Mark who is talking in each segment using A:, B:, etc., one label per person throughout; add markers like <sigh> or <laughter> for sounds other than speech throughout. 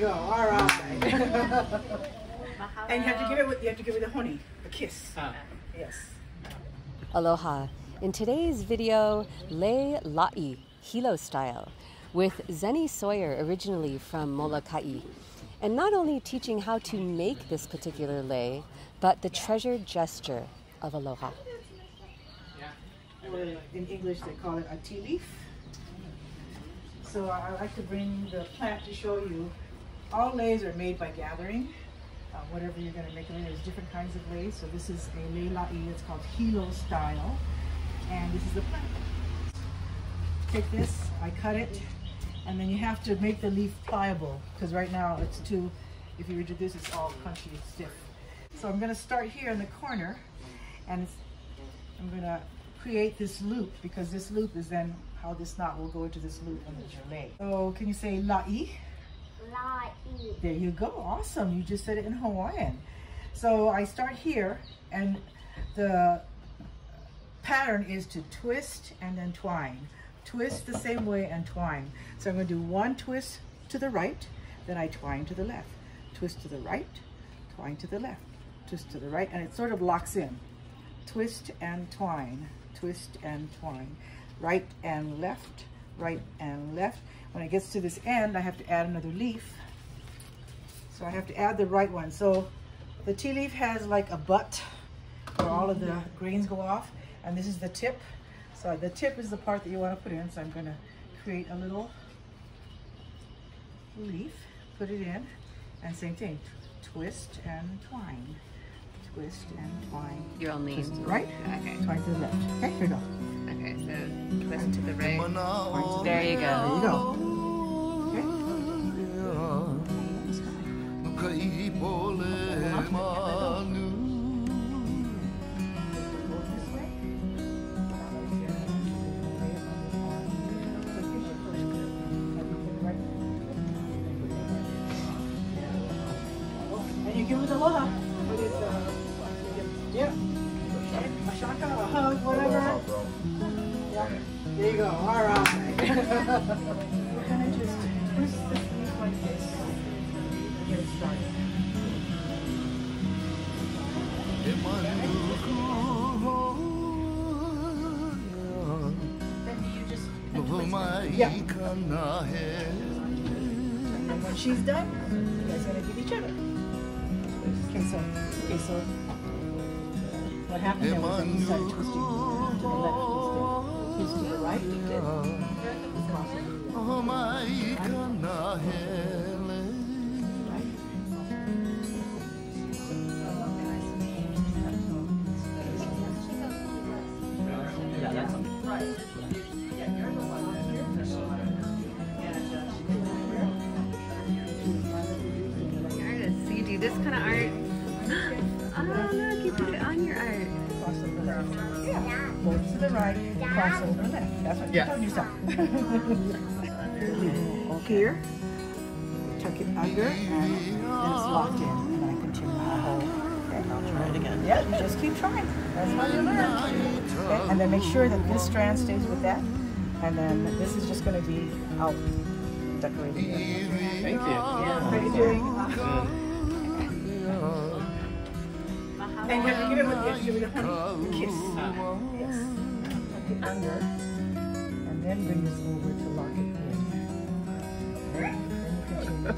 A: <laughs> and you have to give it with, you have to give it a honey, a kiss.
B: Ah.
A: Yes.
C: Aloha. In today's video, Lei La'i, Hilo style, with Zennie Sawyer originally from Molokai. And not only teaching how to make this particular lei, but the treasured gesture of aloha.
A: Or in English they call it a ti leaf. So I I like to bring the plant to show you. All leis are made by gathering. Uh, whatever you're going to make there's different kinds of leis. So this is a lei la'i. It's called hilo style, and this is the plant. Take this, I cut it, and then you have to make the leaf pliable because right now it's too. If you redo this, it's all crunchy and stiff. So I'm going to start here in the corner, and I'm going to create this loop because this loop is then how this knot will go into this loop it's your leg. So can you say la'i?
D: La'i.
A: There you go. Awesome. You just said it in Hawaiian. So I start here and the pattern is to twist and then twine. Twist the same way and twine. So I'm going to do one twist to the right, then I twine to the left. Twist to the right, twine to the left. Twist to the right, and it sort of locks in. Twist and twine, twist and twine. Right and left, right and left. When it gets to this end, I have to add another leaf. So I have to add the right one. So the ti leaf has like a butt where all of the grains go off, and this is the tip. So the tip is the part that you want to put in. So I'm going to create a little leaf, put it in, and same thing, twist and twine. Twist and twine.
C: You're
A: to the right,
C: Okay.
A: twine to the left. Okay, here we go.
C: Okay, so twist to the right. There you go.
A: There you
C: go.
A: go. Okay. And you give it aloha. Yeah. A shaka, a hug, whatever. There you go. All right. We're gonna just twist this leaf like this. and Get it started. Yeah. And when she's done, you guys gotta give each other. Okay, so, okay, so what happened was that you started twisting to the left
C: this kind of art. Oh, <gasps> look, you put it on your art.
A: Yeah. Both to the right, cross over left. That's what you
B: Yes.
A: told yourself. <laughs> Here, tuck it under, and then it's locked in. And I continue my whole. Okay, I'll try it again. Yeah, you just keep trying. That's how you learn. Okay, and then make sure that this strand stays with that. And then this is just going to be out decorated.
B: Thank you.
A: Are you doing? And you give it, with- you have give it a honey, kiss. Yes. Tuck it under, and then bring this over to lock it in. Then you continue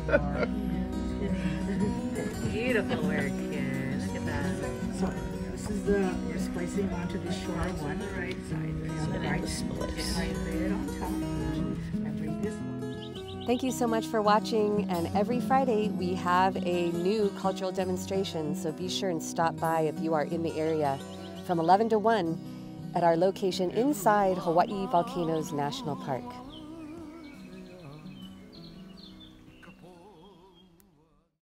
A: your-
C: Beautiful work here. Look at that.
A: So this is the, you're splicing onto the short one. Right side. On the right split. Right there on top. And bring this one.
C: Thank you so much for watching. And every Friday, we have a new cultural demonstration. So be sure and stop by if you are in the area from 11 to 1 at our location inside Hawaii Volcanoes National Park.